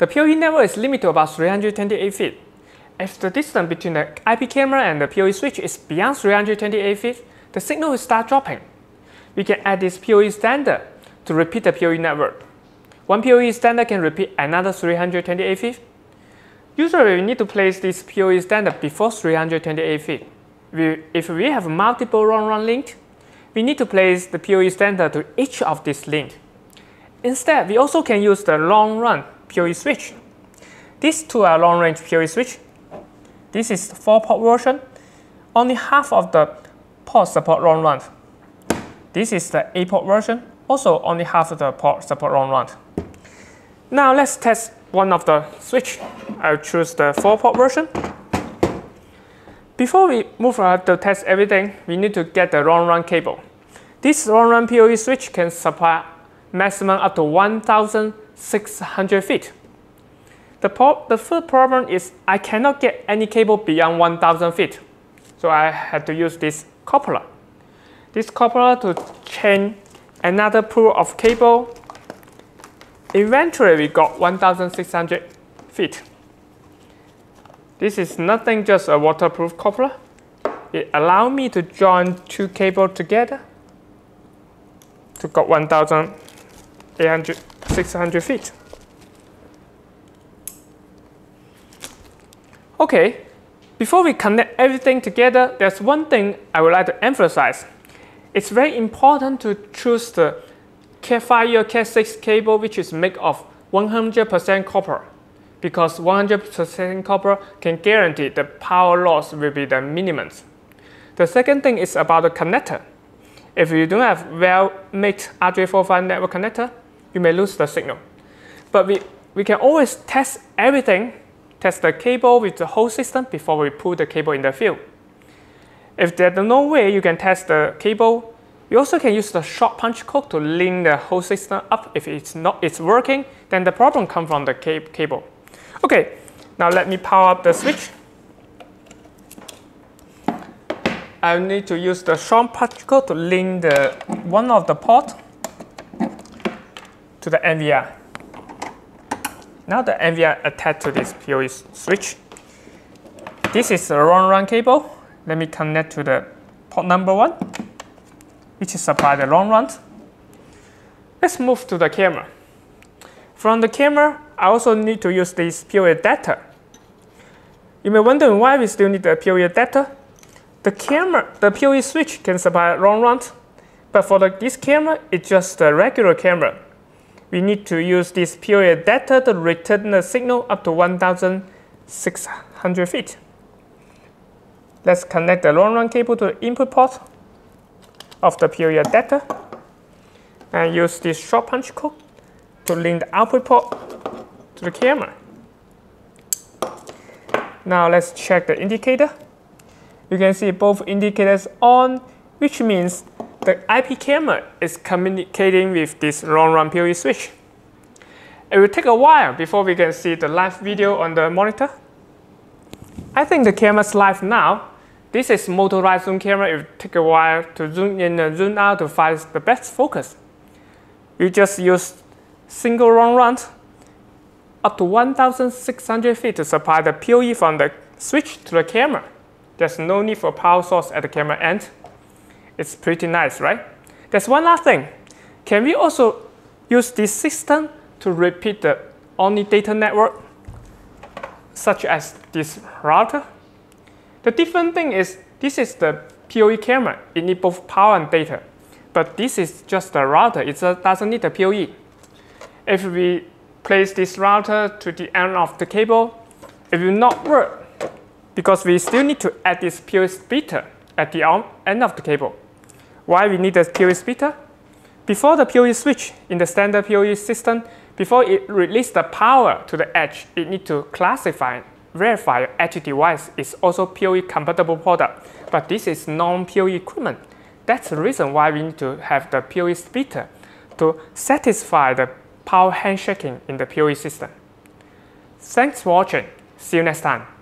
The PoE network is limited to about 328 feet. If the distance between the IP camera and the PoE switch is beyond 328 feet, the signal will start dropping. We can add this PoE extender to repeat the PoE network. One PoE extender can repeat another 328 feet. Usually we need to place this PoE extender before 328 feet. We, if we have multiple long-run links, we need to place the PoE extender to each of these links. Instead, we also can use the long-run PoE switch. These two are long-range PoE switch. This is the 4-port version. Only half of the ports support long run. This is the 8-port version. Also, only half of the port support long run. Now let's test one of the switch. I'll choose the 4-port version. Before we move on to test everything, we need to get the long run cable. This long run PoE switch can supply maximum up to 1,600 feet. The, the first problem is I cannot get any cable beyond 1,000 feet. So I had to use this coupler. This coupler to chain another pool of cable. Eventually we got 1,600 feet. This is nothing just a waterproof coupler. It allowed me to join two cables together to got 1,800, 600 feet. Okay, before we connect everything together, there's one thing I would like to emphasize. It's very important to choose the Cat5 or Cat6 cable which is made of 100% copper because 100% copper can guarantee the power loss will be the minimum. The second thing is about the connector. If you don't have well-made RJ45 network connector, you may lose the signal. But we, we can always test everything test the cable with the whole system before we put the cable in the field. If there's no way you can test the cable, you also can use the short patch cord to link the whole system up. If it's not it's working, then the problem comes from the cable. Okay, now let me power up the switch. I need to use the short patch cord to link the one of the port to the NVR. Now the NVR attached to this PoE switch. This is the long run cable. Let me connect to the port number one, which is supply the long run. Let's move to the camera. From the camera, I also need to use this PoE adapter. You may wonder why we still need the PoE adapter. The camera, the PoE switch can supply long run, but for the, this camera, it's just a regular camera we need to use this PoE adapter to return the signal up to 1,600 feet. Let's connect the long run cable to the input port of the PoE adapter and use this short patch cord to link the output port to the camera. Now let's check the indicator. You can see both indicators on, which means the IP camera is communicating with this long run PoE switch. It will take a while before we can see the live video on the monitor. I think the camera's live now. This is motorized zoom camera. It will take a while to zoom in and zoom out to find the best focus. You just use single long run up to 1,600 feet to supply the PoE from the switch to the camera. There's no need for power source at the camera end. It's pretty nice, right? There's one last thing. Can we also use this system to repeat the only data network, such as this router? The different thing is this is the PoE camera. It needs both power and data. But this is just a router. It doesn't need a PoE. If we place this router to the end of the cable, it will not work because we still need to add this PoE splitter at the end of the cable. Why we need the PoE splitter? Before the PoE switch in the standard PoE system, before it releases the power to the edge, it needs to classify verify edge device is also PoE compatible product. But this is non-PoE equipment. That's the reason why we need to have the PoE splitter to satisfy the power handshaking in the PoE system. Thanks for watching. See you next time.